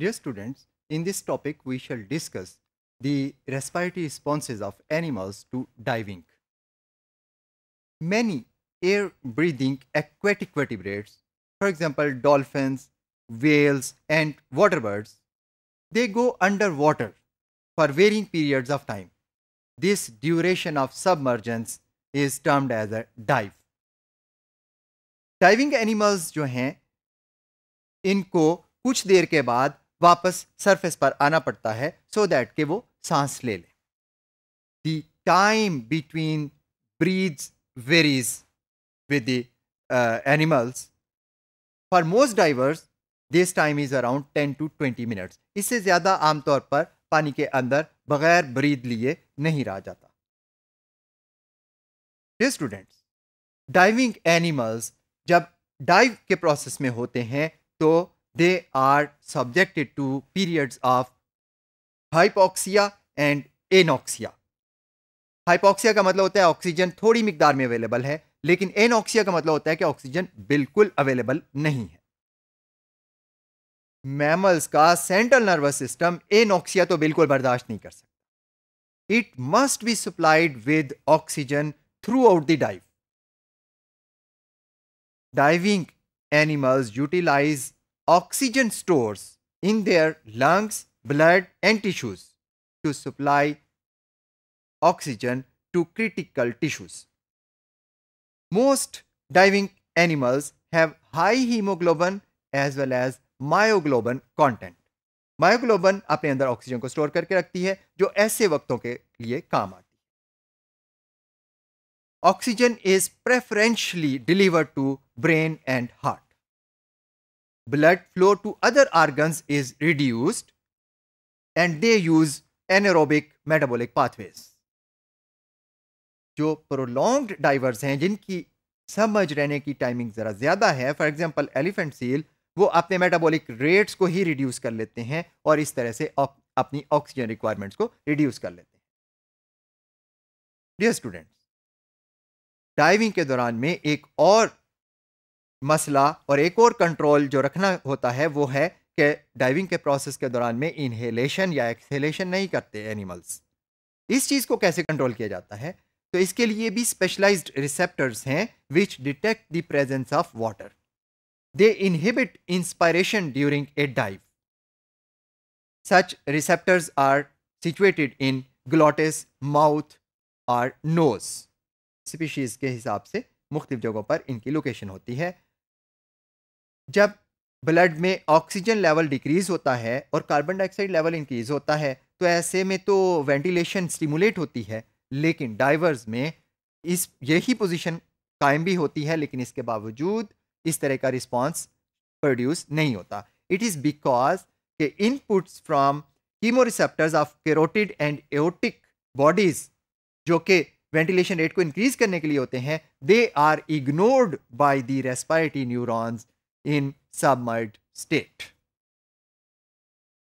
Dear students, in this topic we shall discuss the respiratory responses of animals to diving. Many air-breathing aquatic vertebrates, for example dolphins, whales and waterbirds, they go underwater for varying periods of time. This duration of submergence is termed as a dive. Diving animals जो हैं इनको कुछ देर के बाद वापस surface पर आना पड़ता है सो so दैट कि वो सांस ले लें। The time between breaths varies with animals for most divers this time is around ten to twenty minutes इससे ज़्यादा आमतौर पर पानी के अंदर बगैर ब्रीद लिए नहीं रहा जाता। स्टूडेंट्स डाइविंग एनिमल्स जब डाइव के प्रोसेस में होते हैं तो they are subjected to periods of hypoxia and anoxia hypoxia का मतलब होता है ऑक्सीजन थोड़ी मिकदार में अवेलेबल है, लेकिन एनॉक्सिया का मतलब होता है कि ऑक्सीजन बिल्कुल अवेलेबल नहीं है। मैमल्स का सेंट्रल नर्वस सिस्टम एनॉक्सिया तो बिल्कुल बर्दाश्त नहीं कर सकता। It must be supplied with oxygen throughout the dive diving animals utilize oxygen stores in their lungs, blood, and tissues to supply oxygen to critical tissues. Most diving animals have high hemoglobin as well as myoglobin content. मायोग्लोबन अपने अंदर oxygen को store करके रखती है जो ऐसे वक्तों के लिए काम आती है oxygen is preferentially delivered to brain and heart. Blood flow to other organs is reduced, and they use anaerobic metabolic pathways. जो प्रोलॉन्ग्ड डाइवर्स हैं, जिनकी समझ रहने की टाइमिंग ज़रा ज़्यादा है फॉर एग्जांपल एलिफेंट सील वो अपने मेटाबॉलिक रेट्स को ही रिड्यूस कर लेते हैं और इस तरह से अपनी ऑक्सीजन रिक्वायरमेंट्स को रिड्यूस कर लेते हैं डियर स्टूडेंट्स डाइविंग के दौरान में एक और मसला और एक और कंट्रोल जो रखना होता है, वो है कि डाइविंग के प्रोसेस के दौरान में इनहेलेशन या एक्सहेलेशन नहीं करते एनिमल्स इस चीज़ को कैसे कंट्रोल किया जाता है? तो इसके लिए भी स्पेशलाइज्ड रिसेप्टर्स हैं which detect the presence of water they inhibit inspiration during a dive such receptors are situated in glottis mouth और नोज़ स्पीशीज़ के हिसाब से मुख्तफ जगहों पर इनकी लोकेशन होती है। जब ब्लड में ऑक्सीजन लेवल डिक्रीज़ होता है और कार्बन डाइऑक्साइड लेवल इंक्रीज़ होता है तो ऐसे में तो वेंटिलेशन स्टिमुलेट होती है, लेकिन डाइवर्स में इस, यही पोजीशन कायम भी होती है, लेकिन इसके बावजूद इस तरह का रिस्पांस प्रोड्यूस नहीं होता। इट इज़ बिकॉज़ के inputs from chemoreceptors of carotid and aortic bodies जो कि वेंटिलेशन रेट को इंक्रीज करने के लिए होते हैं they are ignored by the respiratory neurons in submerged state.